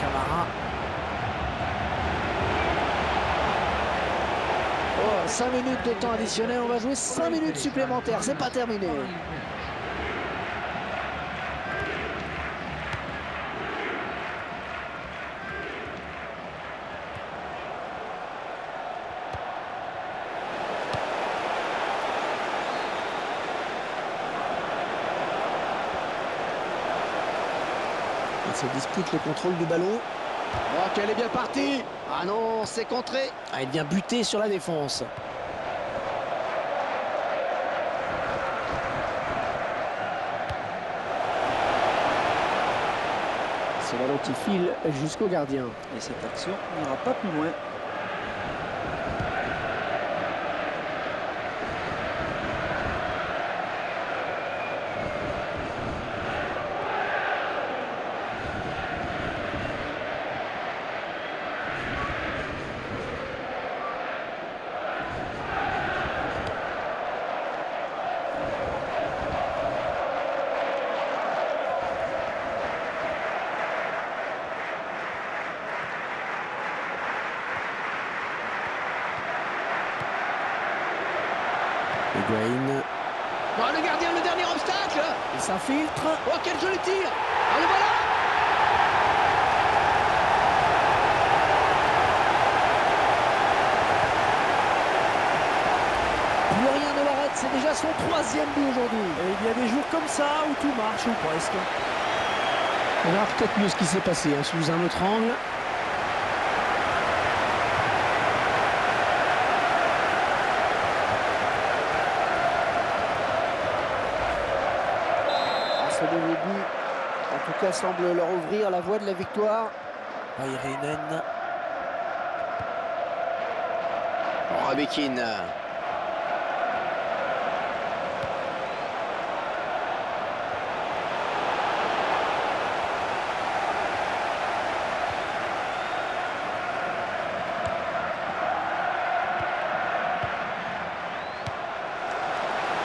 Camara. Oh, 5 minutes de temps additionnel, on va jouer 5 minutes supplémentaires, c'est pas terminé. Se dispute le contrôle du ballon. Oh, qu'elle est bien partie Ah non, c'est contré Ah, il vient buter sur la défense. Ce ballon qui file jusqu'au gardien. Et cette action n'ira pas plus loin. Higuain. Oh, le gardien, le dernier obstacle Il s'infiltre. Oh, quel joli tir Ah, le voilà Plus rien ne l'arrête, c'est déjà son troisième but aujourd'hui. Et il y a des jours comme ça où tout marche ou presque. On verra peut-être mieux ce qui s'est passé hein, sous un autre angle. Ah, ce nouveau but, en tout cas, semble leur ouvrir la voie de la victoire. Vairinen. Rabekin.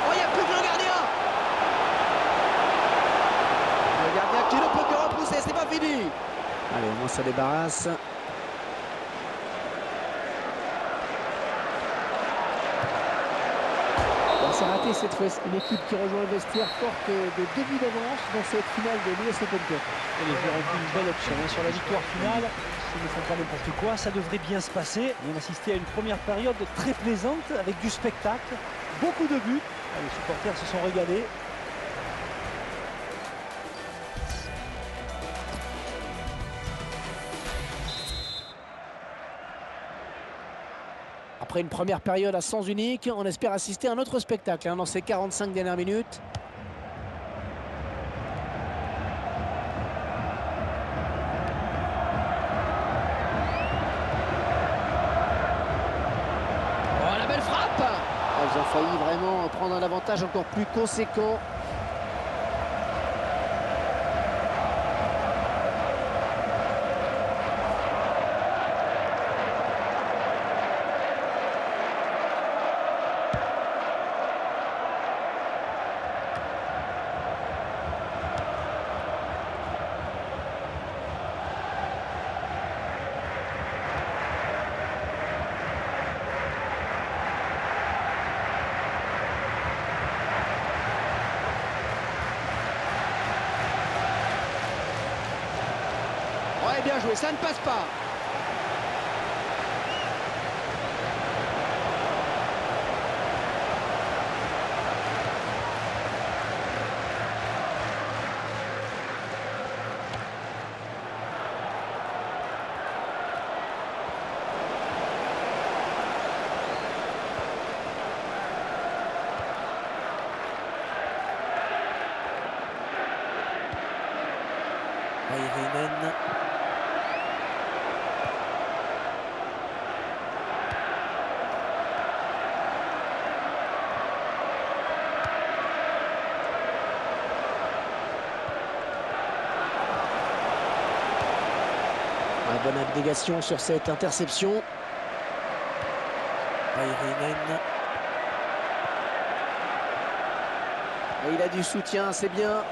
Oh, il n'y a plus que le gardien Le gardien qui ne peut que repousser, c'est pas fini Débarrasse. C'est raté cette fois. Une équipe qui rejoint le vestiaire forte de deux buts d'avance dans cette finale de l'US Open Cup. Et les joueurs ont pris une belle option hein, sur la victoire finale. S'ils ne font pas n'importe quoi, ça devrait bien se passer. On assistait à une première période très plaisante avec du spectacle, beaucoup de buts. Ah, Les supporters se sont régalés. Après une première période à sens unique, on espère assister à un autre spectacle hein, dans ces 45 dernières minutes. Oh, la belle frappe Ils ont failli vraiment prendre un avantage encore plus conséquent. Ça ne passe pas. Bonne abnégation sur cette interception. Et il a du soutien, c'est bien.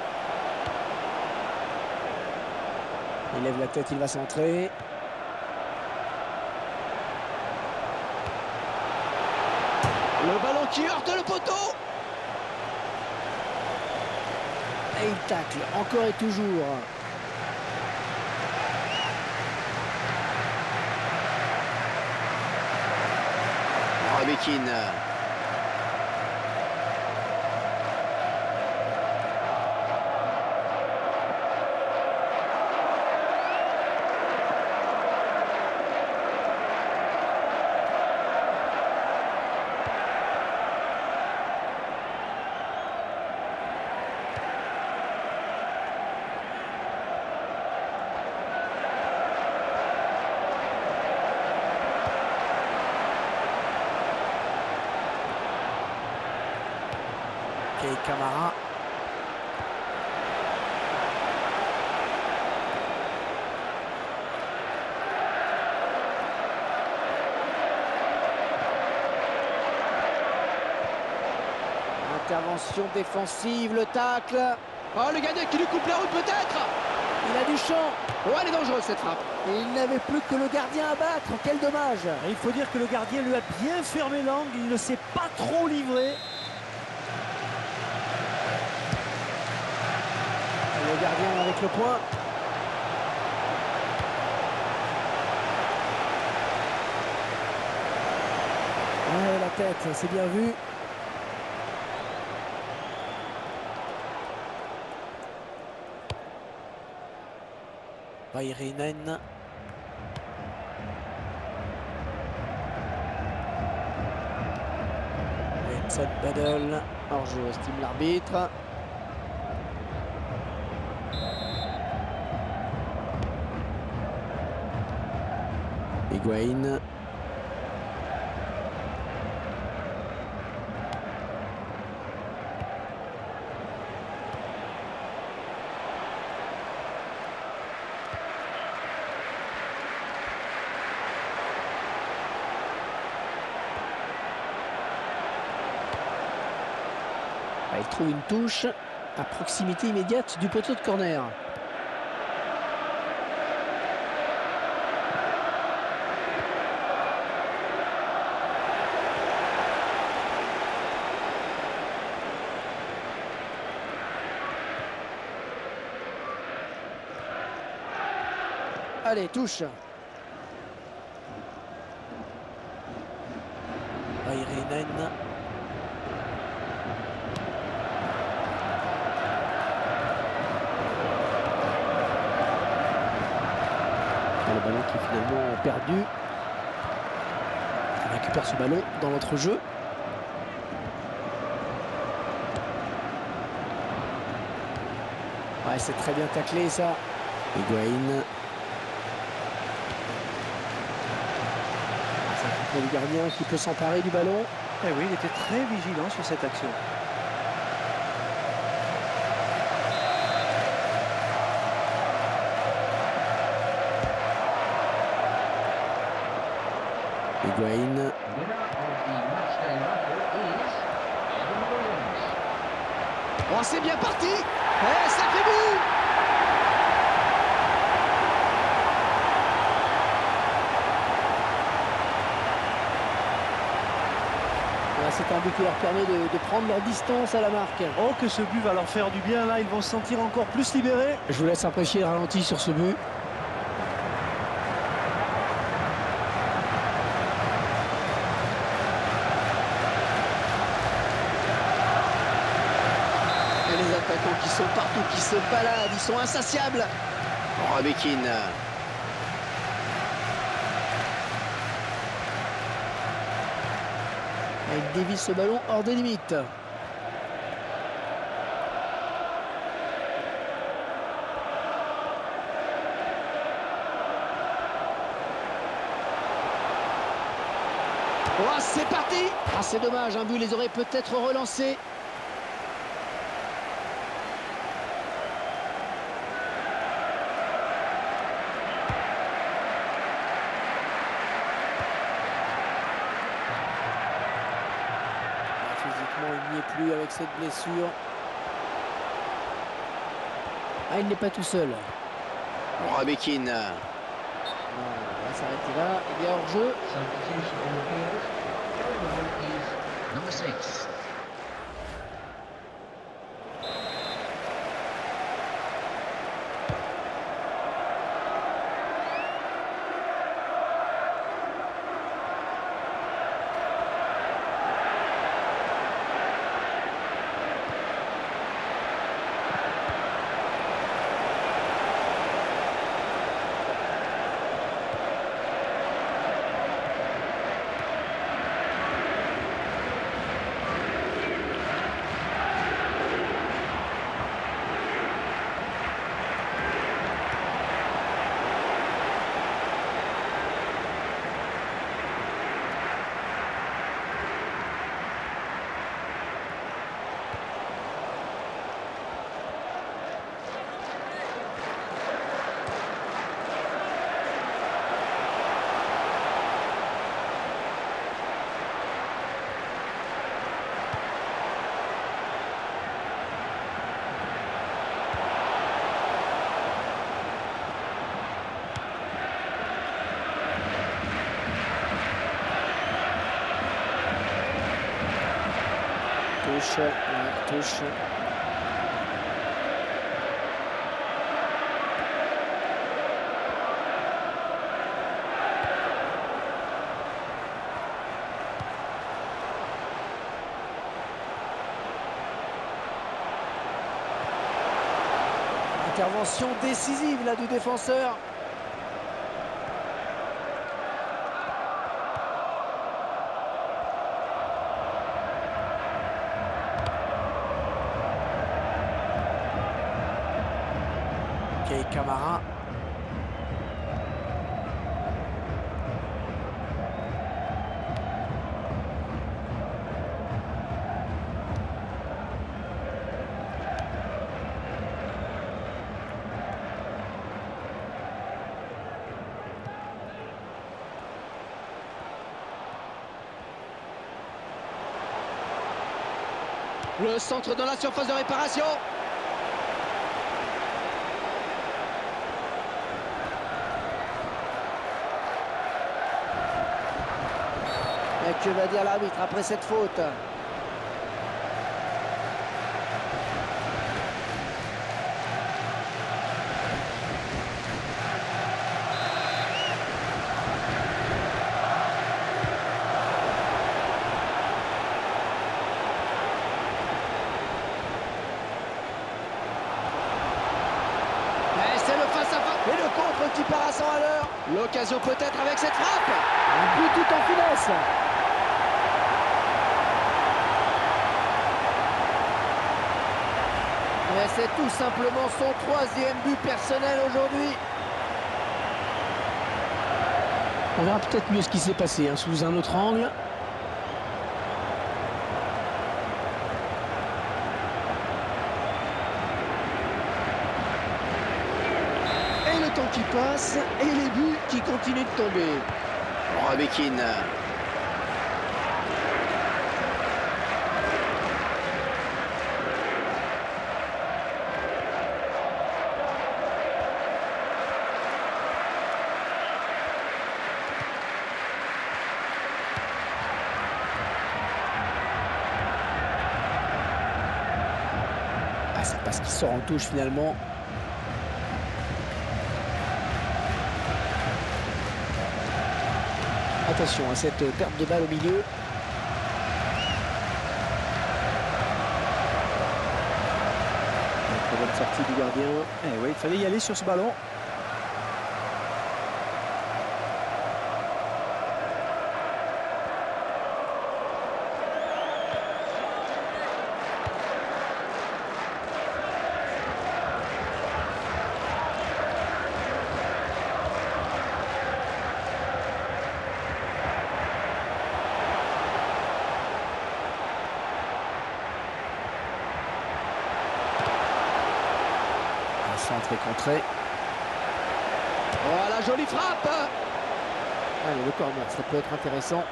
Il lève la tête, il va centrer. Le ballon qui heurte le poteau. Et il tacle, encore et toujours. Robekin. Kei Kamara. Intervention défensive, le tacle. Oh, le gardien qui lui coupe la route peut-être. Il a du champ. Oh, elle est dangereuse cette frappe. Et il n'avait plus que le gardien à battre. Quel dommage. Et il faut dire que le gardien lui a bien fermé l'angle, il ne s'est pas trop livré. Gardien avec le point. La tête, c'est bien vu. Vairinen. Vincent Battle. Hors-jeu, estime l'arbitre. Higuain. Ah, il trouve une touche à proximité immédiate du poteau de corner. Allez, touche. Vairinen. Le ballon qui est finalement perdu. Il récupère ce ballon dans l'entrejeu. Ouais, c'est très bien taclé ça. Higuain. Le gardien qui peut s'emparer du ballon. Eh oui, il était très vigilant sur cette action. Higuain. Oh, c'est bien parti Eh, ça fait bout Un but qui leur permet de, de prendre leur distance à la marque. Oh, que ce but va leur faire du bien. Là, ils vont se sentir encore plus libérés. Je vous laisse apprécier le ralenti sur ce but. Et les attaquants qui sont partout, qui se baladent, ils sont insatiables. Dévie ce ballon hors des limites. Oh, c'est parti Ah, c'est dommage, un but les aurait peut-être relancés. Plus avec cette blessure. Ah, il n'est pas tout seul. Robekin. Non, on va s'arrêter là. Il y a hors-jeu. Touche. touche. Intervention décisive là du défenseur. Kei Kamara. Le centre dans la surface de réparation. Et que va dire l'arbitre après cette faute Et c'est le face-à-face. Et le contre qui part à 100 à l'heure. L'occasion peut-être avec cette frappe. Un but tout en finesse. Et c'est tout simplement son troisième but personnel aujourd'hui. On verra peut-être mieux ce qui s'est passé hein, sous un autre angle. Et le temps qui passe, et les buts qui continuent de tomber. Robekin. Ah, c'est parce qu'il sort en touche finalement. Attention à cette perte de balle au milieu. Très bonne sortie du gardien. Eh oui, il fallait y aller sur ce ballon. centre est contré. Oh, la jolie frappe ah, Allez, le corner, ça peut être intéressant.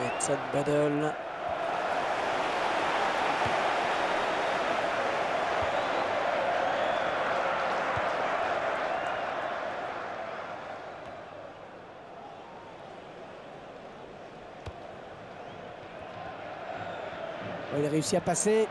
Et cette Battle. Il a réussi à passer.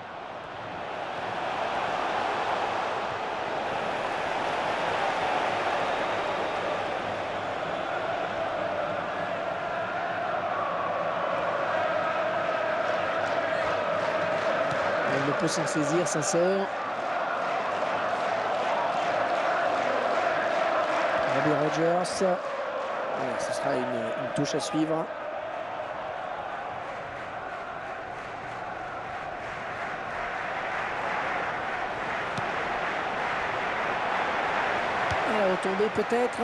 Il ne peut s'en saisir, ça sort. Robbie Rogers. Ce sera une touche à suivre. Retombée peut-être.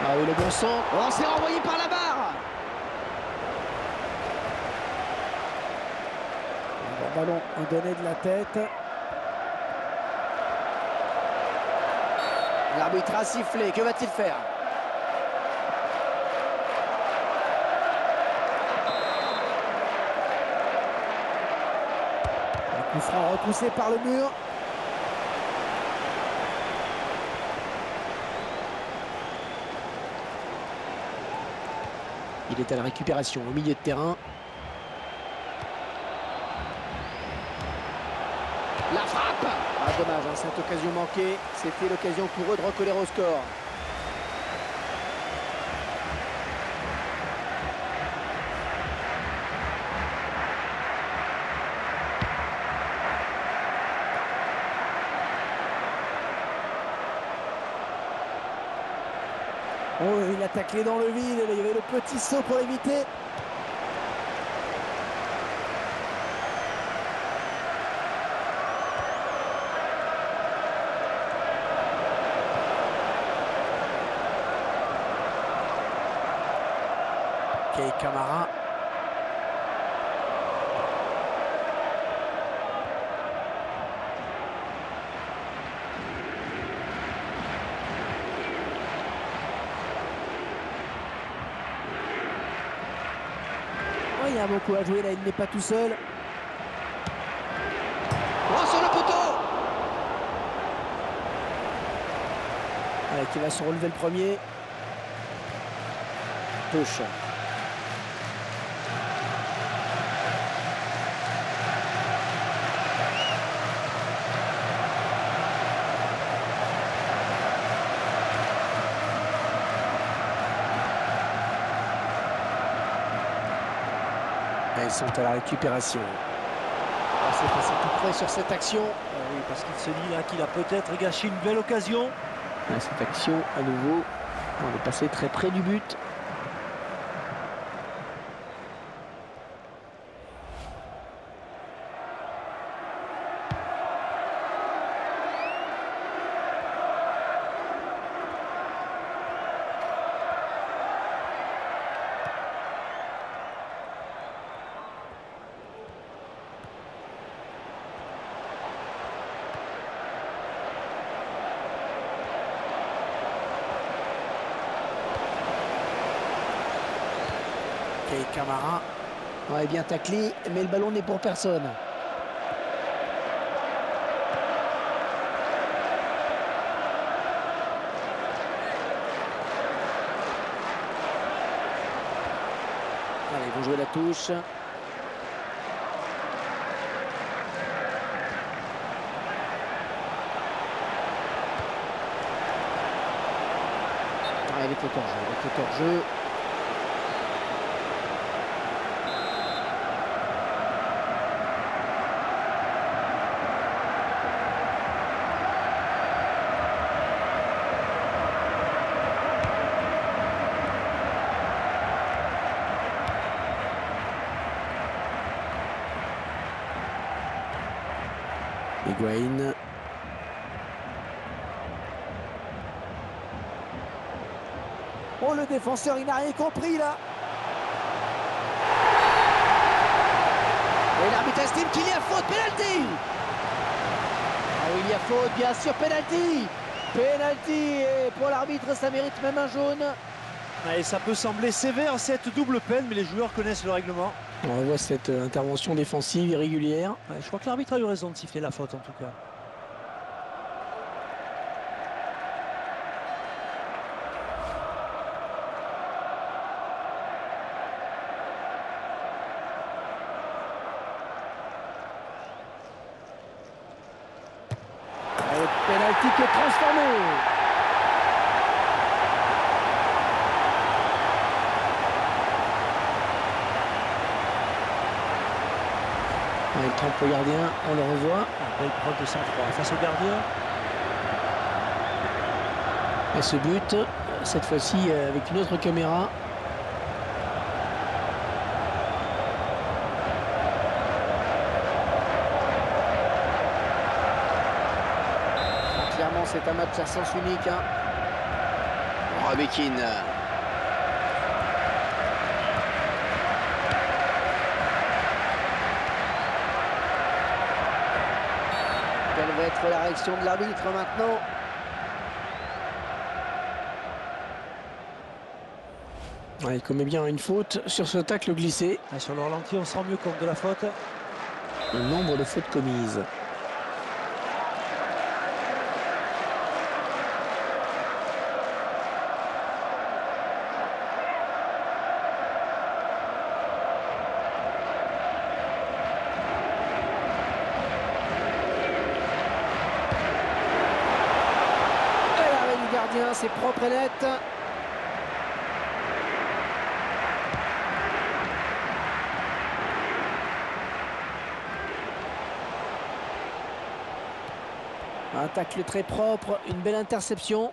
Ah oui, le bon centre. Oh, c'est renvoyé par la barre. Le ballon donné de la tête. L'arbitre a sifflé. Que va-t-il faire? Un coup franc repoussé par le mur. Il est à la récupération au milieu de terrain. La frappe Ah dommage, hein, cette occasion manquée. C'était l'occasion pour eux de recoller au score. Oh, il a dans le vide. Il y avait le petit saut pour l'éviter. Kei Kamara. Oh, il y a beaucoup à jouer là, il n'est pas tout seul. Oh, sur le poteau qui va se relever le premier. Touche. Sont à la récupération. Ah, C'est passé tout près sur cette action. Ah oui, parce qu'il se dit là qu'il a peut-être gâché une belle occasion. Ah, Cette action, à nouveau, on est passé très près du but. Kei Kamara. Ouais, bien taclé, mais le ballon n'est pour personne. Allez, ils vont la touche. Ah, il est hors jeu, il Higuain. Oh le défenseur il n'a rien compris là Et l'arbitre estime qu'il y a faute, penalty Ah oui il y a faute, bien sûr, penalty Penalty et pour l'arbitre ça mérite même un jaune Et ça peut sembler sévère cette double peine, mais les joueurs connaissent le règlement. On voit cette euh, intervention défensive irrégulière. Je crois que l'arbitre a eu raison de siffler la faute en tout cas. Et penalty qui est transformé. Trompe le gardien, on le revoit. Ah, belle preuve de sang-froid face au gardien. Et ce but, cette fois-ci euh, avec une autre caméra. Clairement, c'est un match à sens unique. hein. Robekin. La réaction de l'arbitre maintenant Ouais, il commet bien une faute sur ce tacle glissé. Ah, sur le ralenti, on se rend mieux compte de la faute. Le nombre de fautes commises. C'est propre et net. Un tacle très propre, une belle interception.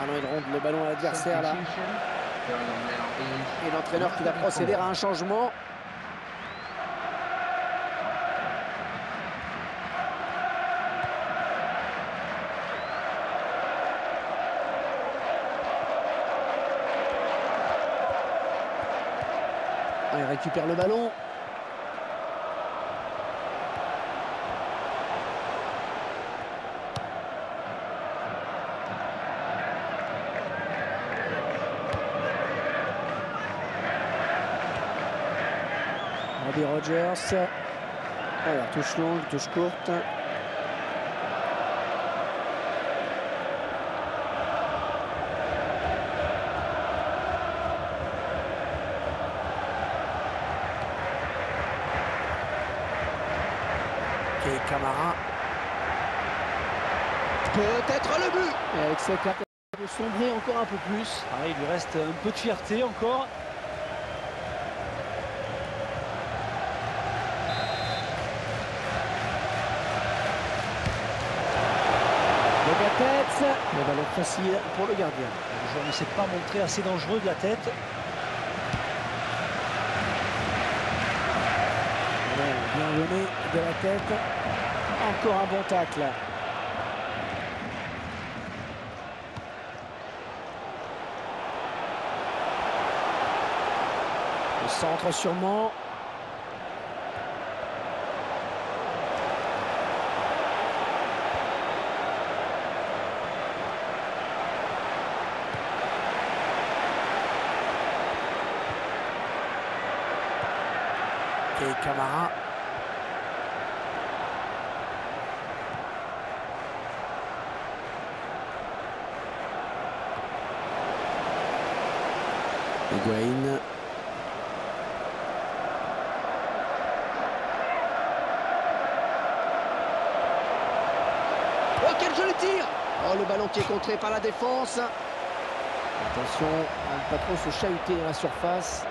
Ah il ronde le ballon à l'adversaire là. Et l'entraîneur qui va procéder à un changement. Récupère le ballon. Robbie Rogers. Alors, touche longue, touche courte. Et Camara. Peut-être le but Et avec cette carte, il peut sombrer encore un peu plus. Ah, il lui reste un peu de fierté encore. Le tête, le ballon facile pour le gardien. Le joueur ne s'est pas montré assez dangereux de la tête. Ouais, bien donné de la tête. Encore un bon tacle. Le centre sûrement. Et Camara. Oh, quel joli tir Oh, le ballon qui est contré par la défense. Attention à ne pas trop se chahuter dans la surface.